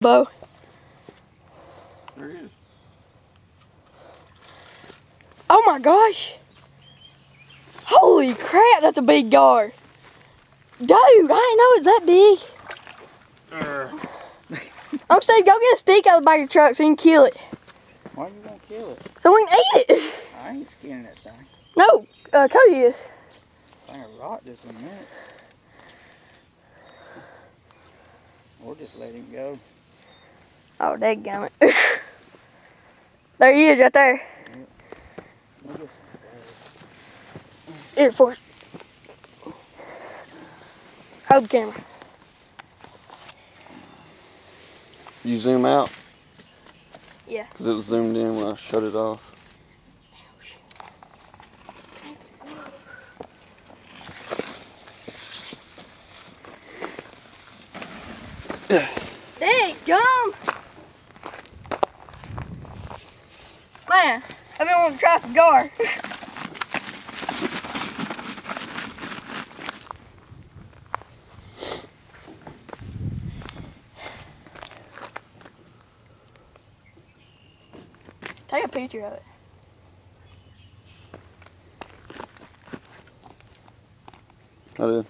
bow. There is. Oh my gosh. Holy crap, that's a big gar. Dude, I didn't know it was that big. Oh, Steve, go get a stick out of the back of the truck so you can kill it. Why are you gonna kill it? So we can eat it. I ain't skinning that thing. No, uh, Cody is. Thing will rot just in a minute. Or just let him go. Oh, dadgummit. there he is, right there. We'll get some Here, for Hold the camera. You zoom out? Yeah. Because it was zoomed in when I shut it off. Dang, gum! Man, I've been wanting to try some gar. Take a picture of it. I did.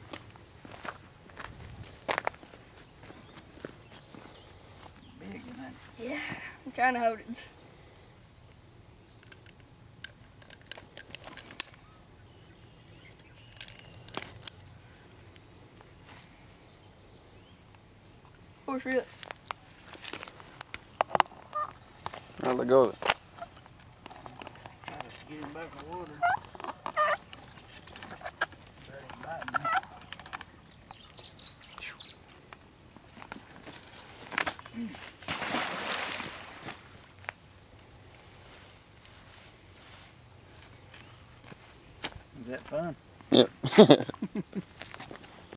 big one. Yeah, I'm trying to hold it. Horse rip. I'll let go of it. Try to get him back in the water. Let him bite me. Is that fun? Yep.